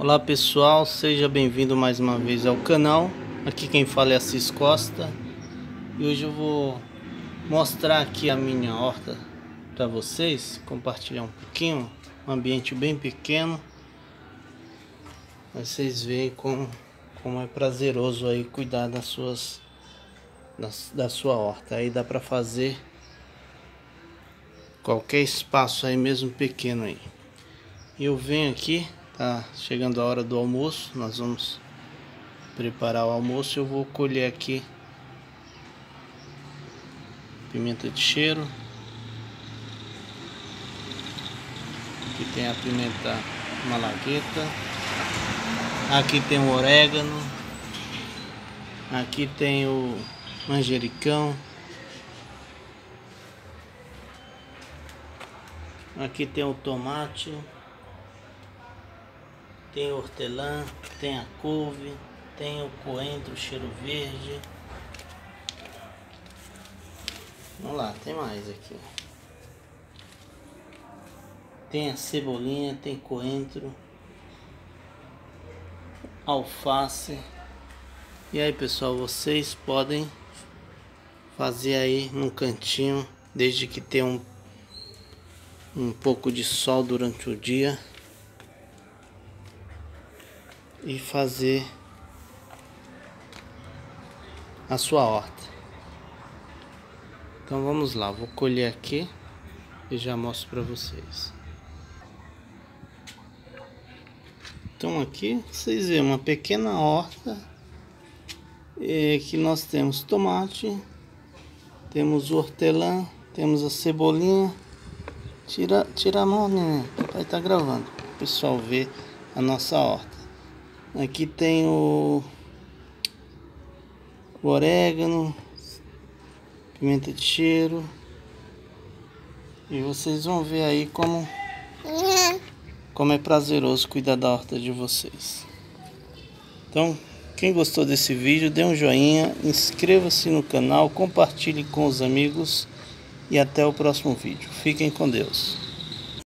Olá pessoal, seja bem-vindo mais uma vez ao canal. Aqui quem fala é Assis Costa e hoje eu vou mostrar aqui a minha horta para vocês, compartilhar um pouquinho, um ambiente bem pequeno. Vocês veem como, como é prazeroso aí cuidar das suas da, da sua horta. Aí dá para fazer qualquer espaço aí mesmo pequeno aí. Eu venho aqui, tá chegando a hora do almoço, nós vamos preparar o almoço. Eu vou colher aqui pimenta de cheiro. Aqui tem a pimenta malagueta. Aqui tem o orégano. Aqui tem o manjericão. Aqui tem o tomate, tem hortelã, tem a couve, tem o coentro, cheiro verde. Vamos lá, tem mais aqui. Tem a cebolinha, tem coentro, alface. E aí pessoal, vocês podem fazer aí num cantinho, desde que tenha um um pouco de sol durante o dia e fazer a sua horta. Então vamos lá, vou colher aqui e já mostro para vocês. Então aqui vocês veem uma pequena horta é, que nós temos tomate, temos hortelã, temos a cebolinha Tira, tira a mão, né? Papai tá gravando. O pessoal ver a nossa horta. Aqui tem o, o orégano, pimenta de cheiro. E vocês vão ver aí como, como é prazeroso cuidar da horta de vocês. Então, quem gostou desse vídeo, dê um joinha, inscreva-se no canal, compartilhe com os amigos e até o próximo vídeo. Fiquem com Deus.